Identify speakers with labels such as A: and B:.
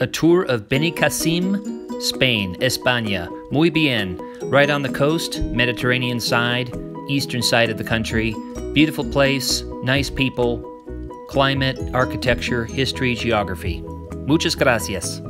A: a tour of Benicassim, Spain, España. Muy bien. Right on the coast, Mediterranean side, eastern side of the country. Beautiful place, nice people, climate, architecture, history, geography. Muchas gracias.